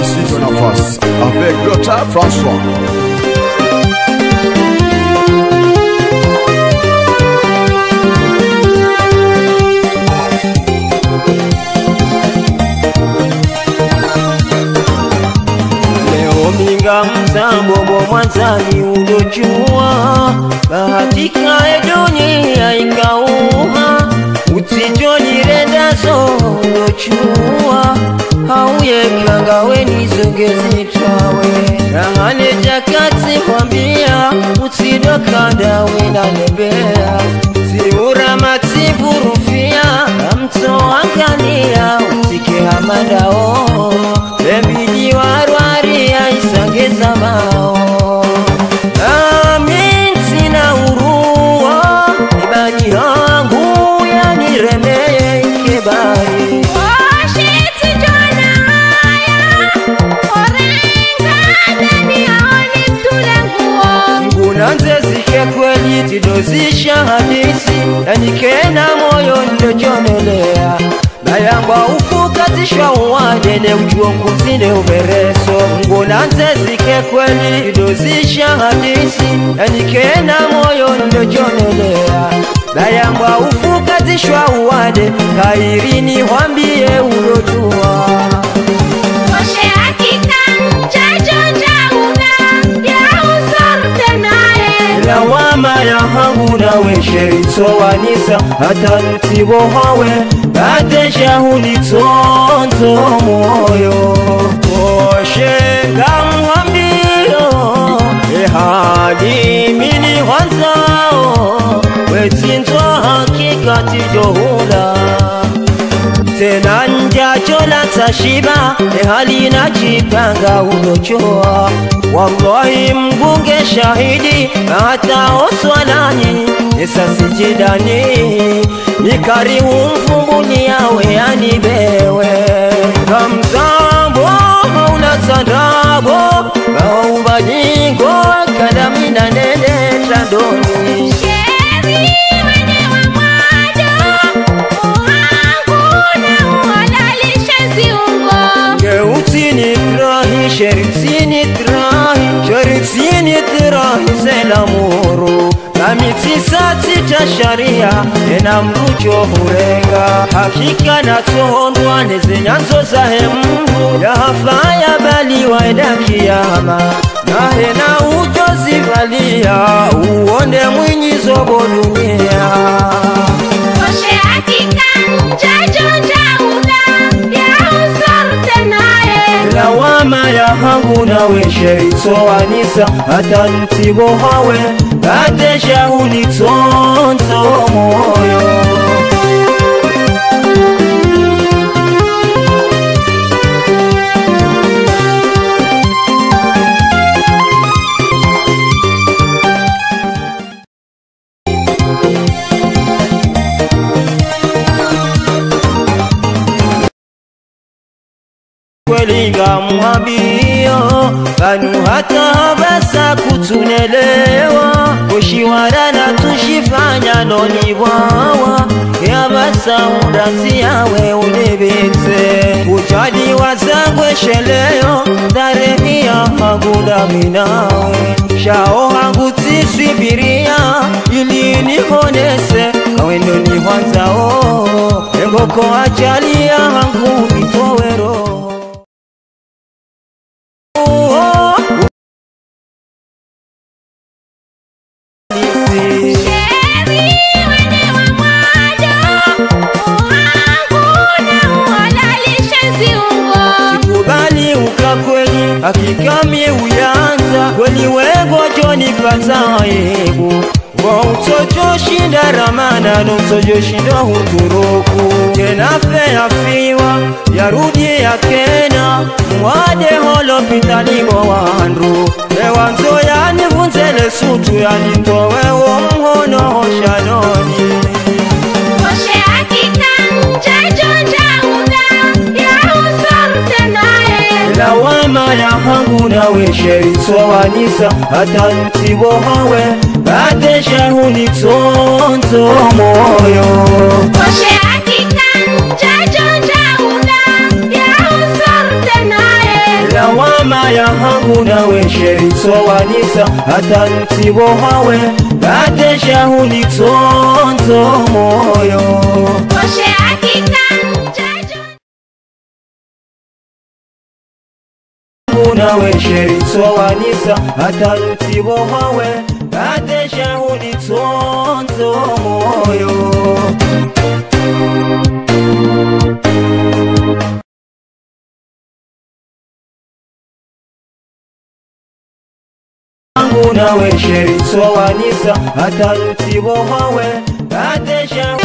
is each one of us. I beg your time, Francois. Kupinga mtambo mwa mwanzani uliojua bahatika ya dunia ingawa utijoni rendazo ulochua hauye kangawe nizongezitawe rahane jakati kwambia usidokanda nalembea kweli tidozisha hadisi yanikena moyo ndojonelea bayangwa ukukatishwa uwadene ujuo kuzine ubereso. Ngunanze zike kweli tidozisha hadisi yanikena moyo ndojonelea bayangwa ukukatishwa uwade kairini wambie ulotua 阿达姆蒂沃哈喂，阿德加胡尼佐佐莫哟，哦谢卡姆哈比哟，埃哈利米尼万萨哦，为庆祝阿基卡提乔拉，塞南贾乔纳塔西巴，埃哈利纳吉潘加乌罗乔。Wallahi mbunge shahidi hata oswalani esasijidani nikari mfumbuni yawe yanibewe kamzambo Kamitisati ta sharia ena mrucho hurenga. Hakika na tondwa nezenyanzo za mungu Ya hafaya bali waenda kiyama. Na hena uwonde uone mwinyi zobo dunia nawe sheritsowanisa hata ntibo hawe ate shahunitsonso moyo. Kwelinga muhabio banu hata basa kutunelewa kushiwarana tushifanya nonibwawa yabasa udansi yawe unibitse kujadi wazangwe sheleyo darehia hagunda minawe shao hangu tisibiria ili nihonese kawendo nihwanzao engoko ya hangu hakika mie uyanja weniwego joni pazayebu wautsochoshinda ramana nomsojoshinda huturuku tenafe yafiwa yarudi yakena mwade holopitanibo wandu ewanzo yanivunzele sutu yanitowewo bakweshe ritsowanisa batanutibohowe badeshaunitso nzo moyo lawama ya hangu nawe sheritsowanisa hatanutibohawe badeshaunitsonzo moyo Oshea. hakuna wesheritsowanisa hatarutibohawe adeshahunitonzo moyo hakuna wesheritsowanisa hatarutibohawe adeshahunitonzo moyo